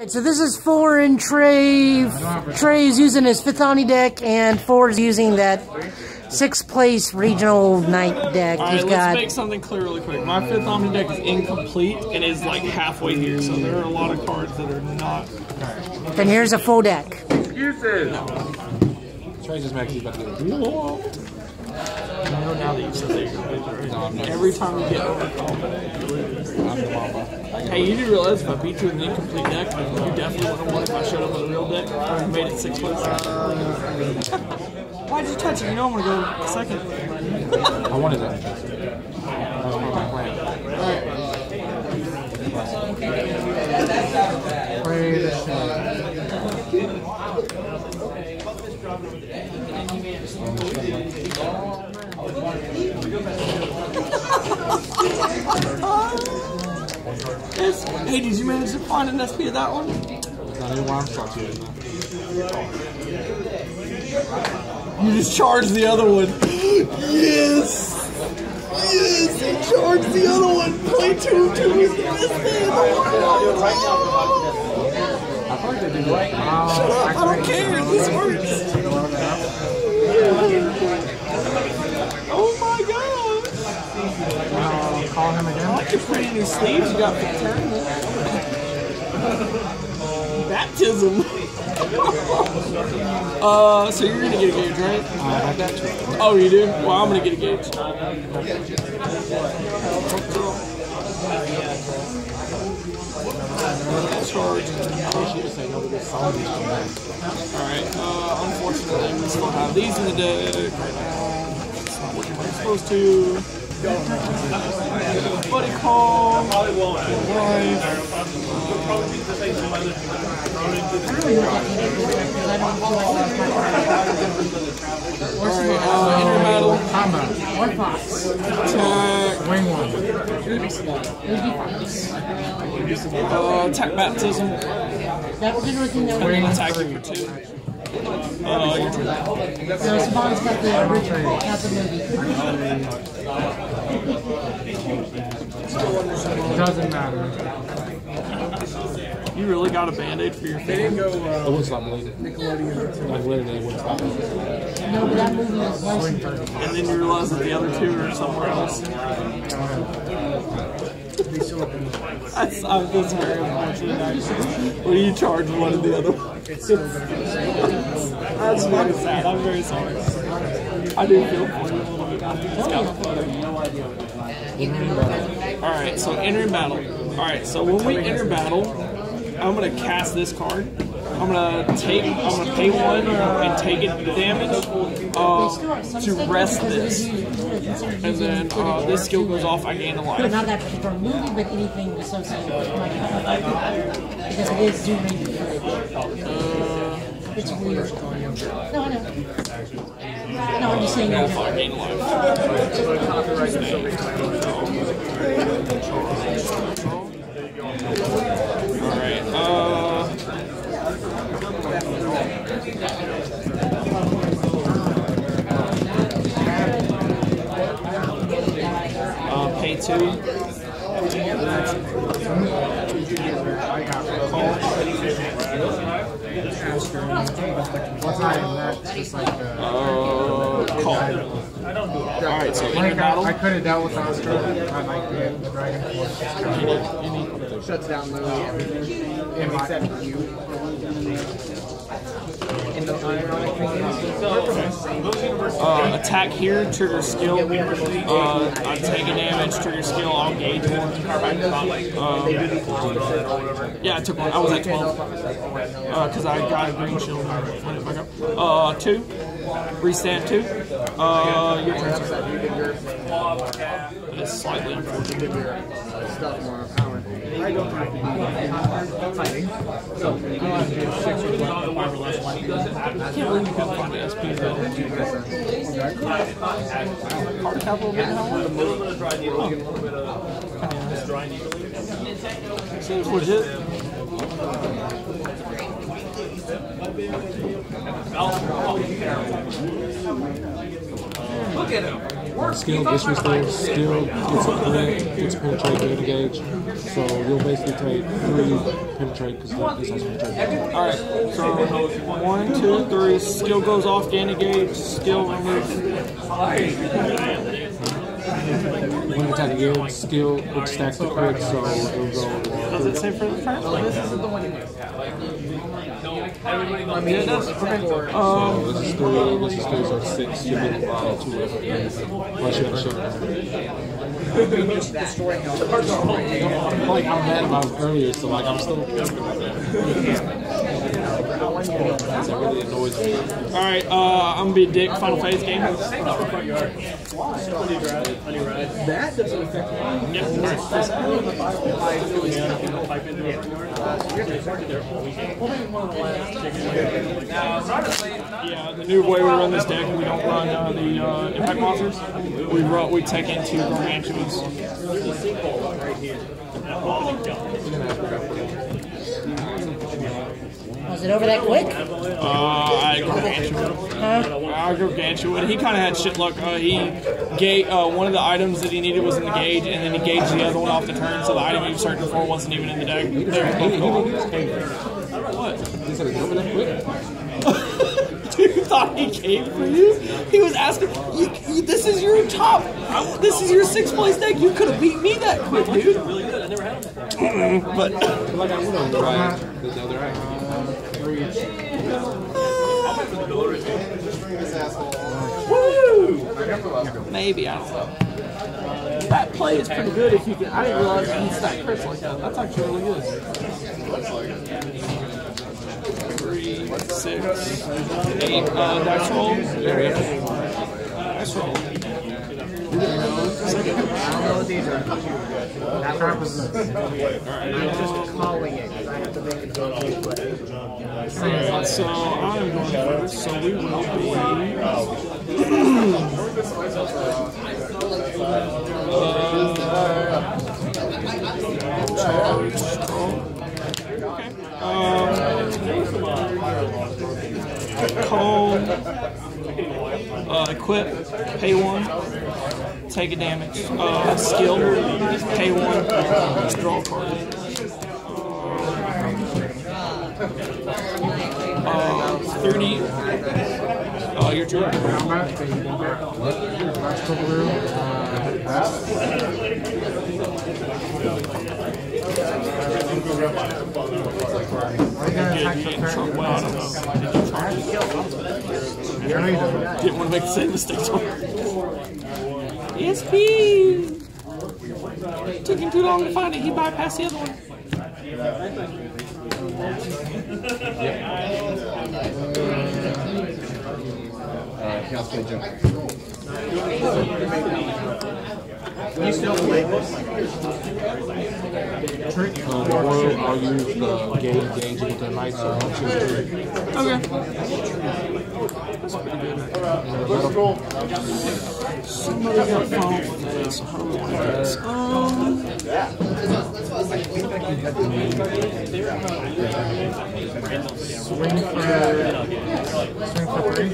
Alright, so this is four and Trey. Trey is using his fifth Omni deck, and four is using that sixth place regional knight deck. All He's got. let's make something clear really quick. My fifth Omni deck is incomplete and is like halfway here, so there are a lot of cards that are not. Then here's a full deck. Excuses. Trey just makes you about to get a I know now that you said that you're gonna? Every time you get overconfident. Hey, you do realize if I beat you with an incomplete deck, you definitely would have won if I showed up with a real deck or made it six place. Why'd you touch it? You know I'm gonna go second. I wanted that. That was my plan. Yes. Hey, did you manage to find an SP of that one? You just charged the other one. Yes! Yes! You charged the other one! Play two, two is the best thing in the! Shut up! I don't care! This works! Call him again. I like your pretty new sleeves you got tournament. Baptism! uh, so you're gonna get a gauge, right? I got you. Oh, you do? Well, I'm gonna get a gauge. Charge. Alright, uh, unfortunately, we still have these in the deck right now. It's not working like it's supposed to. Buddy call. Alright, uh, enter battle. Combat. Attack. Wing one. Uh, attack baptism. That we're gonna looking at. And attack for two. Uh, your turn. No, Savant's got the original, not the movie. Doesn't matter. You really got a band-aid for your face? It wouldn't stop bleeding. Like literally, it wouldn't. No, but that movie was licensed. And then you realize that the other two are somewhere else. That's, I'm just very unfortunate. What do you charge one of the other one? That's very sad. I'm very sorry. I do feel for you a little bit. It's got Alright, so enter battle. Alright, so when we enter battle, I'm gonna cast this card. I'm gonna take I'm gonna pay one and take it damage uh, to rest this. And then uh, this skill goes off, I gain a life. Not that particular movie, but anything associated with it. Because it is Zoom rated. It's weird. No, I know. No, I'm just saying. A life. Alright, uh. Uh, two. What's that? That's just like uh, Uh, call. Alright, so enter Like I, battle. I could have dealt with Oscar. I like the, the Dragon Force. shuts down literally everything except you. Uh, attack here, trigger skill. Uh, I'm taking damage, trigger skill, I'll gauge one. Um, yeah, I took one. I was at 12. Because I got a green shield. Uh, two. Restand two. Uh, your turn. sir. It's slightly unfortunate. I don't have to be fighting. So, I want six or five or less I can't believe you couldn't find the SP though. Hard capital didn't help? Seems legit. Look at him. Uh, skill gets you still, skill gets a crit, gets penetrate, get engage. So you'll basically take three penetrate because that is also penetrate. All right. So one, two, three. Skill goes off. Gain engage. Skill removes. When you attack again, skill it stacks the crit, so it'll go. Does it say for the turn? Yeah, it does. Okay. Um, So this is three, this is three, so six. You get uh, two left. Plus you have a shot. Like I'm mad about earlier, so like I'm still thinking about that. That really annoys me. all right. Uh, I'm gonna be a dick. Final phase game. That doesn't affect me. Yeah. Right. The new way we run this deck, we don't run uh, the uh, impact monsters. We run, we take into gargantuans. Was it over that quick? Uh, I gargantuan. I gargantuan. He kind of had shit luck. Uh, he gave uh, one of the items that he needed was in the gauge, and then he gauged the other one off the turn, so the item he was searching for wasn't even in the deck. There, what? He said it's over that quick. Dude thought he came for you. He was asking, you, you, "This is your top. This is your sixth place deck. You could have beat me that quick, dude." but Like I went on the right, the other right. Maybe I don't know. That play is pretty good if you can. I didn't realize you can stack crits like that. That's actually really good. Three, six, eight. Uh, dice roll. Roll. Know what these are. That works. I'm just calling it because I have to make a go-to play. Alright, so I'm going first. So we will be. uh. Um, call. Uh, equip. Pay one. Take a damage. Uh, skill. Pay one. Draw a card. 30. Uh, your turn. Get, get in trouble. Well, I don't know. Didn't want to make the same mistakes. ESP! Took him too long to find it. He bypassed the other one. You still play this? Uh, the world, I'll use the game gauge with the knights, so I'll choose three. Okay. Somebody got so How do do this? Um, Swing for, swing for three.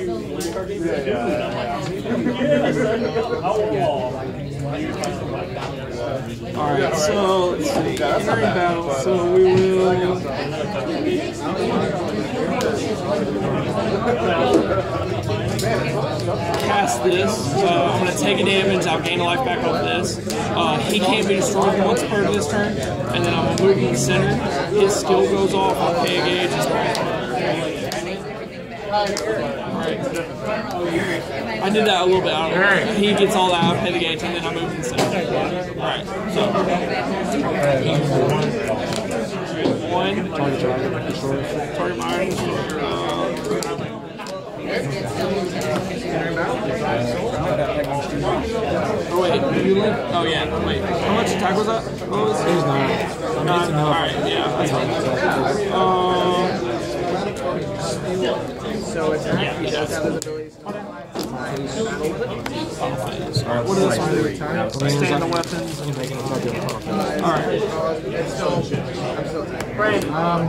Alright, so let's see. Battle. So we will. Cast this. Uh, I'm going to take a damage. I'll gain a life back off this. Uh, he can't be destroyed once per this turn. And then I'm going to move him to center. His skill goes off. I'll pay a gauge. Alright. I did that a little bit. Don't know. He gets all that. I pay the gauge. And then I move him to center. Alright. So. One. Target driver, destroy. Target mine. Oh wait, you link? Oh yeah, wait. How much attack was that? What was it? He's nine. Nine. Alright, yeah, that's fine. Um, So attack, he does have. Alright, what is this one? Stand the weapons. He's making a target of top. Alright. It's still, I'm still attacking. Um,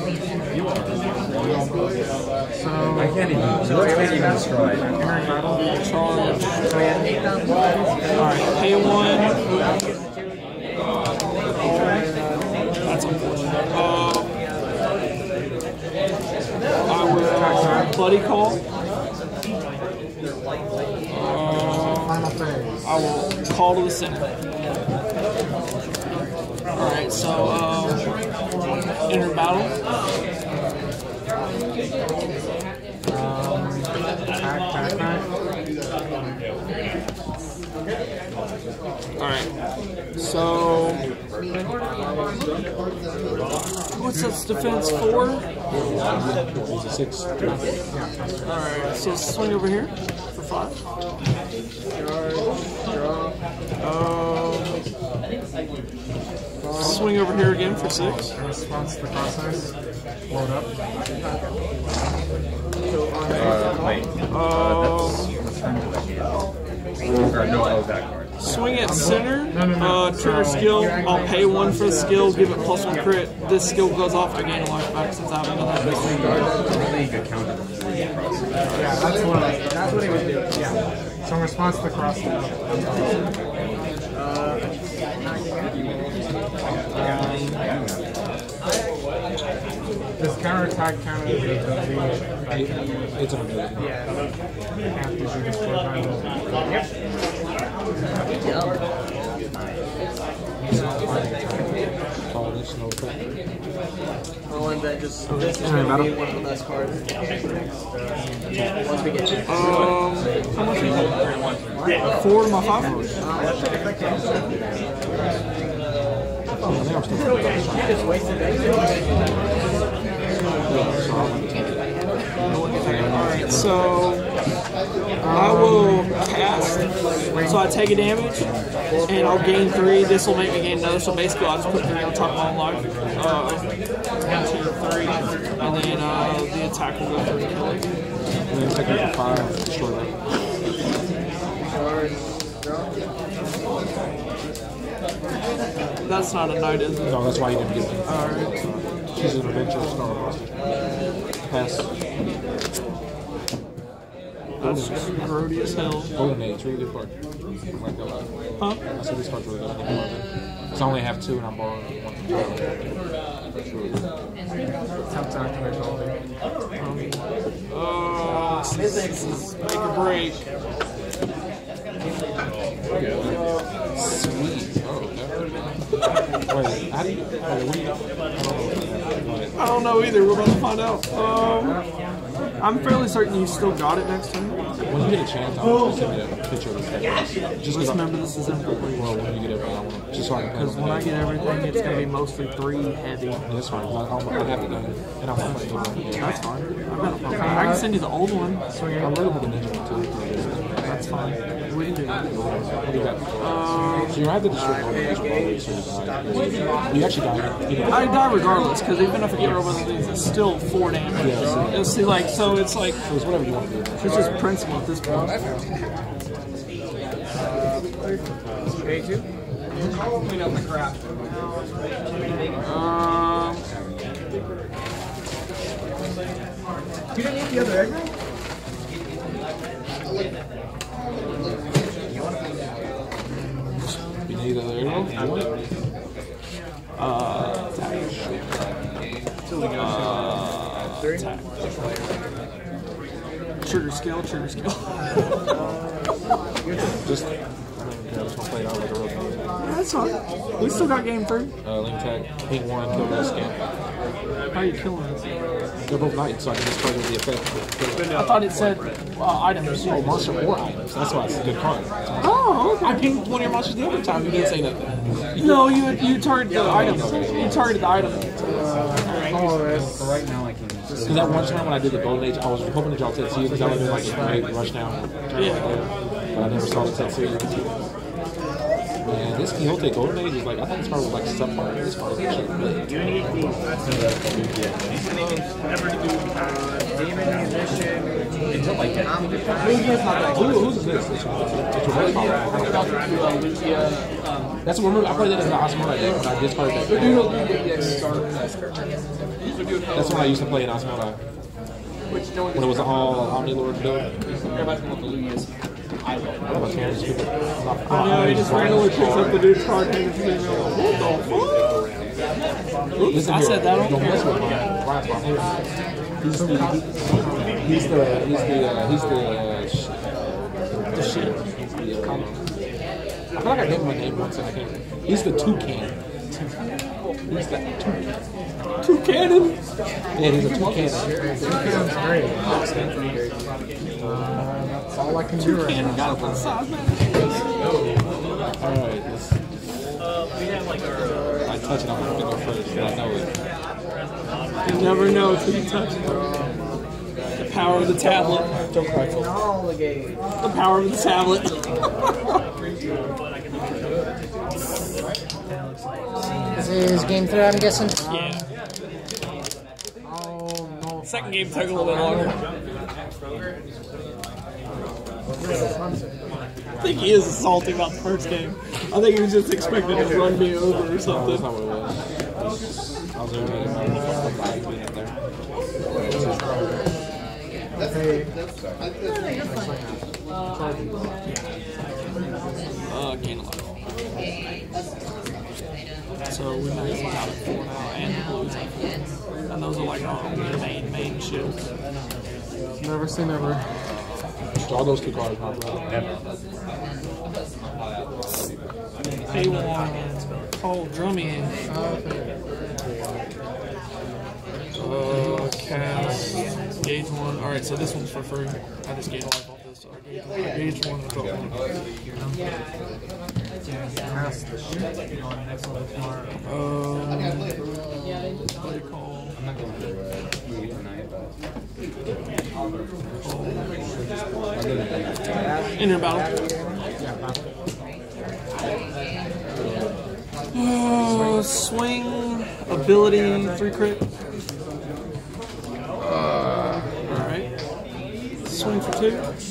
I can't even. I can't even destroy. Charge. Alright, pay one. That's unfortunate. Uh, I will buddy call. Uh, I will call to the center. Alright, so uh, enter battle. Attack, attack, attack. Alright, so what's its defense for? Six. Alright, so swing over here for five. Um, swing over here again for six. Response to the process, load up. Uh, wait. Um, Or no, that card. swing at center. No, no, no. Uh, trigger skill. I'll pay one for the skill. Give it plus one crit. This skill goes off. I gain a life back since I haven't done that. League accounted for the. Yeah, that's what I, that's what he would do. Yeah. So in response to the cross. Does counterattack count as a ability? It's an ability. After you destroy time. Call this no effect. Well, and that just this is going to be one of the best cards. Once we get to Um, how much is it? Four to. Oh, now I'm still. You just wasted it. Alright, so I will cast. So I take a damage, and I'll gain three. This will make me gain another. So basically, I'll just put three on top of my life. Uh, one, two, three, and then uh, the attack will go through and kill it. And then take it five. That. That's not a knight, is it? No, that's why you didn't get it. Alright. She's an adventure star. Pass. That's grody as hell. Golden Age, really good card. I like that a lot. Huh? I said this card's really good. I think I love it. Because I only have two and I'm borrowing one from Tyler. Attempt to activate ability. Uh, this is make or break. Sweet. Oh, okay. Wait, how do you. Wait, what do you. I don't know. I don't know either. We're about to find out. Um, I'm fairly certain you still got it next time. When you get a chance, I want you to send me a picture of this deck. Just Just remember, this is incomplete. Well, when you get everything, I want. Just so I can Because when I get everything, it's going to be mostly three heavy. That's fine. I, I'll, I have it done. And I'll play it. That's fine. I've got a problem. I can send you the old one. I'm ready for the ninja one fine. We can do that. What do you got? so you have to destroy one of these you actually die. You I die regardless, because even if I get rid of one it's still four damage. Yeah. It's see, like, so it's like, so it's whatever you want to do. it's just principle at this point. Pay two. Clean up the crap. Um, You didn't eat the other egg? You need another arrow? You want it? Uh, attack. Uh, attack. Trigger skill, trigger skill. Just. I don't care. I just play it out like a real game. That's fine. We still got game three. Uh, link tag, ping one, kill that scamp. How are you killing us? They're both knights, so I can just play with the effect. I thought it said uh, items. Oh, monster or items. That's why it's a good card. Oh, okay. I pinged one of your monsters the other time. You didn't say nothing. No, you you targeted the item. You targeted the item. All this. For right now, I can. Because that one time when I did the Golden Age, I was hoping that y'all said see because I would do like a great rush down. Yeah. But I never saw the Tetsuya. Man, this Quixote Golden Age is like, I think it's probably like subpar. This part is actually really You need the demon musician. Who, who's this? It's, it's, it's reverse. That's what remember. I played that as an Osmona deck, but I discarded that. That's what I used to play in Osmona. When it was all Omni Lord build. Everybody's going to lose. I know, he just randomly picks up the dude's card and it's like, what the Listen I said that on here. He's the he's the he's the uh, he's the uh, the shit. He's the, uh, I feel like I gave him a name once and I can't. He's the toucan. He's the toucan. Two cannon. Yeah, he's a toucan. Sounds great. That's all I can do right now. Got it on the side, man. All right, let's. I touch it. I'm gonna go first. I know it. You never know until you touch it. The power of the tablet. All the game. The power of the tablet. This is game three, I'm guessing. yeah. Oh, no. Second game took a little bit longer. I think he is salty about the first game. I think he was just expecting to run me over or That's something. not what it was. I was irritated by the body being up there. Uh, gain a lot. So we might as well have it four now and the blues. And those are like our main, main shields. Never say never. Draw those two cards, my brother. A1, call drumming. Uh, cast, gauge one. Alright, so this one's for free. I just gauge life off this. So I gauge, I gauge one and drop one. The shit. Um, what do you call? Enter battle. Uh, swing, ability, three crit. Alright. Swing for two.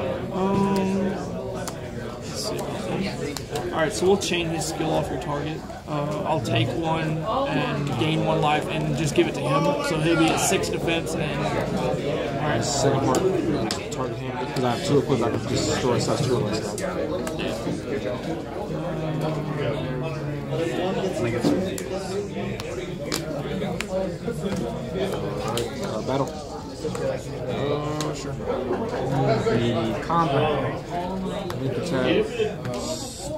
this. Alright, so we'll chain his skill off your target. Uh, I'll take one and gain one life and just give it to him. So he'll be at six defense and. Alright, second part. Target him because I have two equipped. I can just destroy size two less. Now. Alright, uh, battle. uh, sure. The combat. Link attack.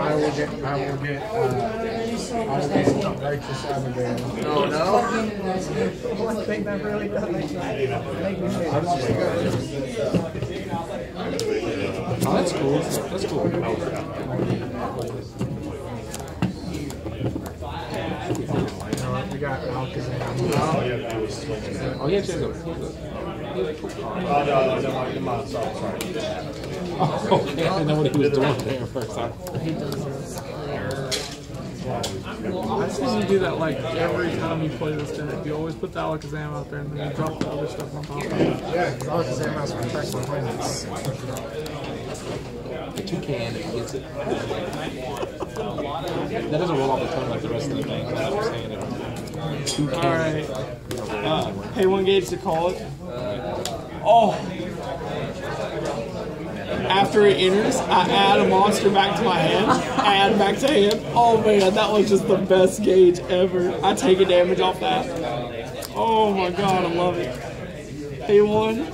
I will get, I will get, uh, I will get righteous Abigail. Oh no. One thing that really does make me Oh, that's cool. That's cool. We got Alcazar. Oh, yeah, check it out. Oh, okay. I didn't know what he was doing there first time. I see you do that like every time you play this deck. You always put the Alakazam out there and then you drop the other stuff on top of it. Yeah, Alakazam has protect my opponents. The toucan gets it. That doesn't roll off the turn like the rest of the thing. That's what I'm saying. Toucan. Alright. Uh, pay one gauge to call it. Oh! After it enters, I add a monster back to my hand. I add back to hand. Oh man, that was just the best gauge ever. I take a damage off that. Oh my god, I love it. Pay one.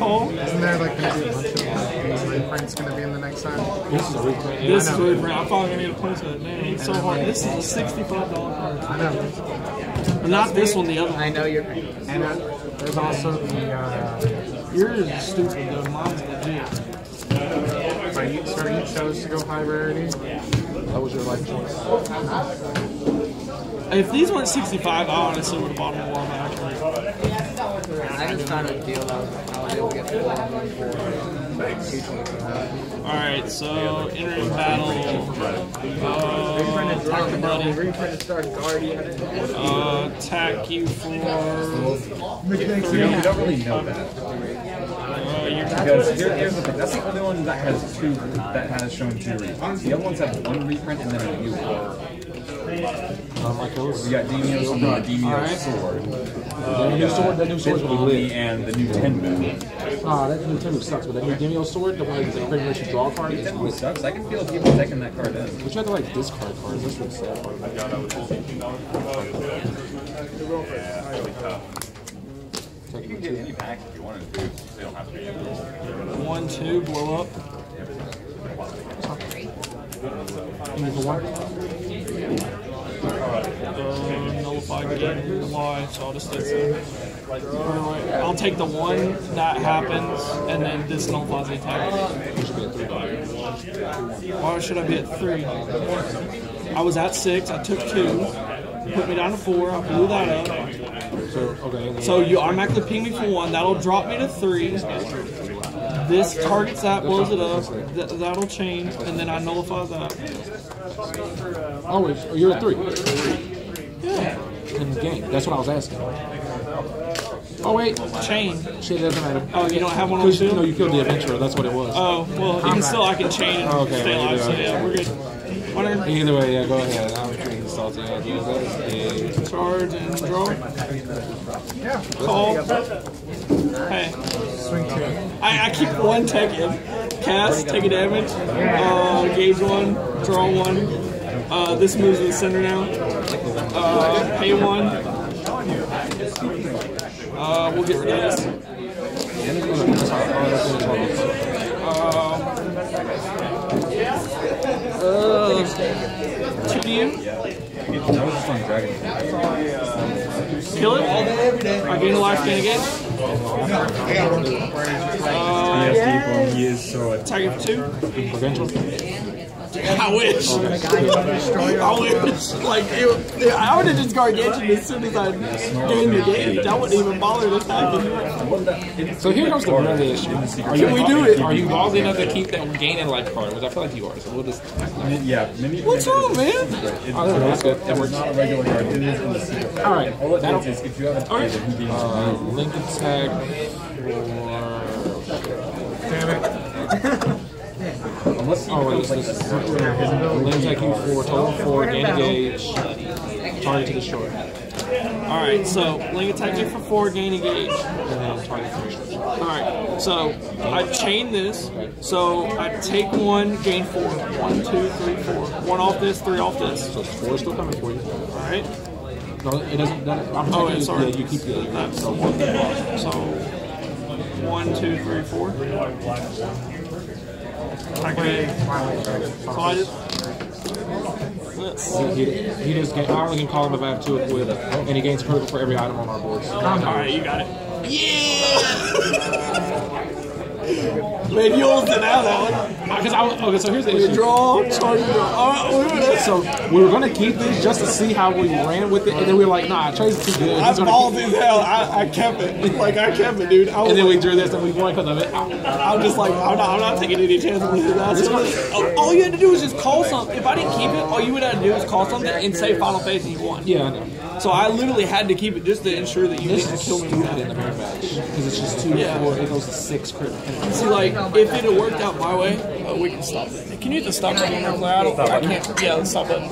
Call. Isn't there like going to be a bunch of these reprints going to be in the next time? This is a reprint. This is really great. I'm probably gonna get a place of it. Man, it's so hard. This is a sixty-five dollar card. I know. Not this one, the other one. I know you're. And uh, there's also the. Uh, Yours is stupid though. Mine's legit. so, you, so you chose to go high rarity. That was your life choice. If these weren't 65, I honestly would have bought them more back. I just found a deal that was, I was able to get four of them for two twenty five. Alright, so entering battle. Uh, Talk about it. Reprint Star Guardian. Uh, attack you for. We don't really know that. Uh, Because here, here's the thing, that's the only one that has two, that has shown two reprints. The other ones have one reprint and then a new one. Like those. We got Demios Sword, Demio's Alright. Sword, That new sword, that new sword's gonna be lit. and the new Tenmu. Ah, that new Nintendo sucks, but that new Demio sword, the one that pretty much you draw a card, is Tenmu sucks, I can feel people taking that card in. But you have to like discard cards. That's what's sad part. You can get any pack if you wanted to, they don't have to be in one, two, blow up. Only for one. I'll do it. I'll take the one that happens, and then this nullifies the attack. Why should I be at three? I was at six, I took two, put me down to four, I blew that up. So okay. So you automatically ping me for one, that'll drop me to three. This targets that, blows it up, Th- that'll change, and then I nullify that. Oh, wait, you're at three Yeah, in the game. That's what I was asking. Oh wait, chain. shit, it doesn't matter. Oh, you don't have one on the Because you know you killed the adventurer. That's what it was. Oh, well, even still, I can chain and Oh, okay, stay alive, so yeah. yeah, we're good. Either way, yeah, go ahead. Salty. Do that. charge and draw. Yeah. Call. Hey, Swing two. I, I keep one tech in. Cast, take a damage. Uh, gauge one, draw one. Uh, this moves to the center now. Uh, pay one. Uh, we'll get rid of this. Uh, two to you. That was just on Dragon. Kill it. I gain a life, gain a gauge. Uh, Yes, he is so attack it for two. Prudential. I wish. I wish. Like, it, I would have just gargantuan as soon as I gained the gauge. I wouldn't even bother to attack So here comes the real issue. Are you, Can we do it? Are you ballsy enough to keep that gaining life card? Which I feel like you are. So we'll just. Yeah, maybe. What's wrong, man? Oh, that's good. That works. not a regular card, it is in the secret. All right. All it That'll, is if you have a card that he uh, link attack for. Unless he Oh, wait, becomes this like is a link attack you for total four, gain a gauge, target to destroy, and Alright, so link attack you for four, gain a gauge. then target to destroy. Alright, so I chain this. So I take one, gain four. One, two, three, four. One off this, three off this. So four is still coming for you. Alright? No, it doesn't. That, I'm Oh, taking yeah, sorry. Yeah, you keep the. That's the one. So one, two, three, four. Okay. So I just this. He, he, he just. Gain, I only can call him if I have two equipped, and he gains critical for every item on our boards. Alright, you got it. Yeah! Man, you almost didn't that one. Uh, because I was, okay, so here's the issue. Draw, charge, draw. All right, wait a minute. So we were gonna keep this just to see how we ran with it, and then we were like, nah, Trey's too good. I balled keep- as hell. I, I kept it. Like, I kept it, dude. I was and then we drew this, and we won because of it. I'm just like, I'm not, I'm not taking any chances with his ass. All- you had to do was just call something. If I didn't keep it, all you would have to do is call something and say final phase and you won. Yeah, I know. So I literally had to keep it just to ensure that you This didn't kill me. stupid in the mirror match because it's just two Yeah. to four. It goes to six crit. See, like, if it had worked out my way, uh, we can stop it. Can you hit the stop button? I don't. I can't. Yeah, the stop button.